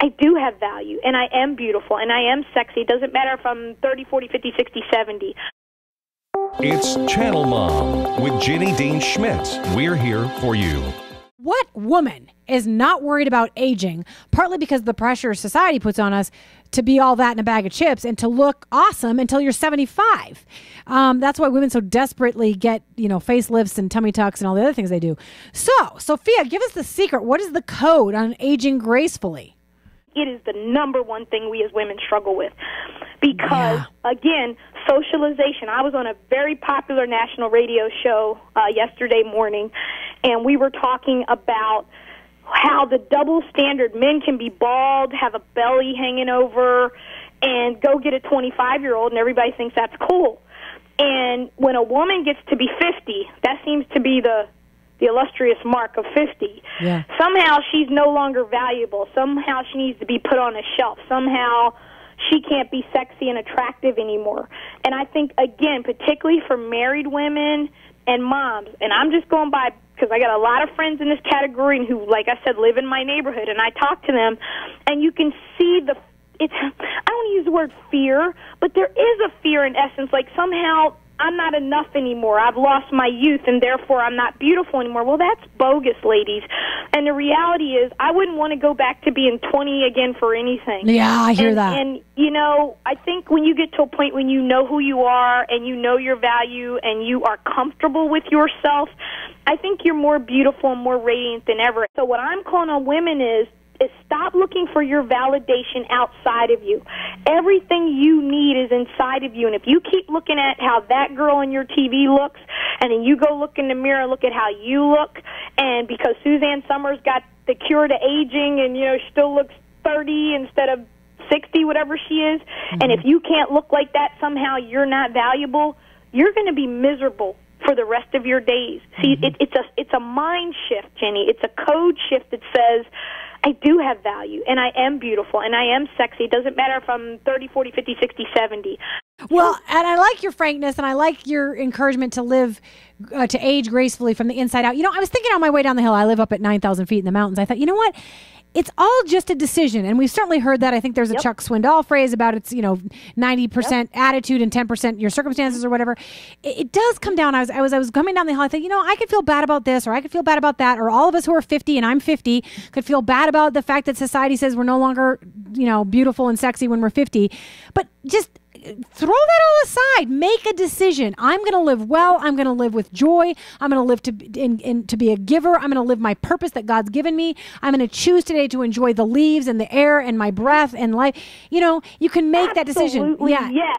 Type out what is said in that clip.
I do have value and I am beautiful and I am sexy. It doesn't matter if I'm 30, 40, 50, 60, 70. It's Channel Mom with Jenny Dean Schmidt. We're here for you. What woman is not worried about aging, partly because the pressure society puts on us to be all that in a bag of chips and to look awesome until you're 75. Um, that's why women so desperately get, you know, facelifts and tummy tucks and all the other things they do. So, Sophia, give us the secret. What is the code on aging gracefully? It is the number one thing we as women struggle with. Because, Yeah. again, socialization. I was on a very popular national radio show uh, yesterday morning, and we were talking about how the double standard men can be bald, have a belly hanging over, and go get a 25 year old, and everybody thinks that's cool. And when a woman gets to be 50, that seems to be the the illustrious mark of 50. Yeah. Somehow she's no longer valuable. Somehow she needs to be put on a shelf. Somehow she can't be sexy and attractive anymore. And I think again, particularly for married women and moms, and I'm just going by because I got a lot of friends in this category and who like I said live in my neighborhood and I talk to them and you can see the it's I don't want to use the word fear, but there is a fear in essence like somehow I'm not enough anymore. I've lost my youth and therefore I'm not beautiful anymore. Well, that's bogus, ladies. And the reality is I wouldn't want to go back to being 20 again for anything. Yeah, I hear and, that. And you know, I think when you get to a point when you know who you are and you know your value and you are comfortable with yourself, I think you're more beautiful and more radiant than ever. So what I'm calling on women is is stop looking for your validation outside of you. Everything you need is inside of you. And if you keep looking at how that girl on your TV looks, and then you go look in the mirror and look at how you look, and because Suzanne Somers got the cure to aging and, you know, she still looks 30 instead of 60, whatever she is, and mm-hmm. if you can't look like that, somehow you're not valuable, you're going to be miserable for the rest of your days. See, mm-hmm. it, it's a it's a mind shift, Jenny. It's a code shift that says I do have value and I am beautiful and I am sexy. It doesn't matter if I'm 30, 40, 50, 60, 70. Well, and I like your frankness, and I like your encouragement to live, uh, to age gracefully from the inside out. You know, I was thinking on my way down the hill. I live up at nine thousand feet in the mountains. I thought, you know what? It's all just a decision, and we've certainly heard that. I think there's a Yep. Chuck Swindoll phrase about it's you know ninety percent attitude and ten percent your circumstances or whatever. It, it does come down. I was I was I was coming down the hill. I thought, you know, I could feel bad about this, or I could feel bad about that, or all of us who are fifty and I'm fifty could feel bad about the fact that society says we're no longer you know beautiful and sexy when we're fifty. But just throw that all aside. Make a decision. I'm going to live well. I'm going to live with joy. I'm going to live to in, in, to be a giver. I'm going to live my purpose that God's given me. I'm going to choose today to enjoy the leaves and the air and my breath and life. You know, you can make that decision. Yeah. yes.